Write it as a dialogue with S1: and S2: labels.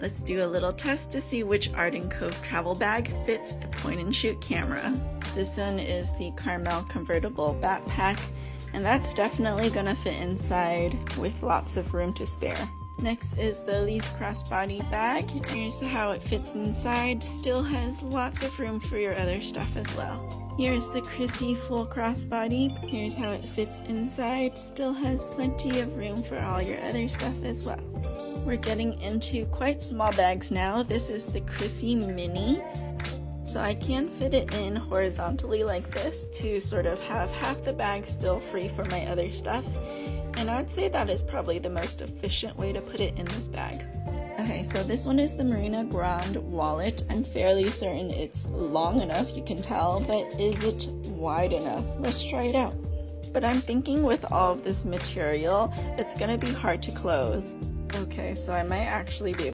S1: Let's do a little test to see which Arden Cove travel bag fits a point and shoot camera. This one is the Carmel convertible backpack, and that's definitely gonna fit inside with lots of room to spare. Next is the Lee's crossbody bag. Here's how it fits inside. Still has lots of room for your other stuff as well. Here's the Chrissy full crossbody. Here's how it fits inside. Still has plenty of room for all your other stuff as well. We're getting into quite small bags now. This is the Chrissy Mini. So I can fit it in horizontally like this to sort of have half the bag still free for my other stuff and I'd say that is probably the most efficient way to put it in this bag. Okay, so this one is the Marina Grande wallet. I'm fairly certain it's long enough, you can tell, but is it wide enough? Let's try it out. But I'm thinking with all of this material, it's gonna be hard to close. Okay, so I might actually be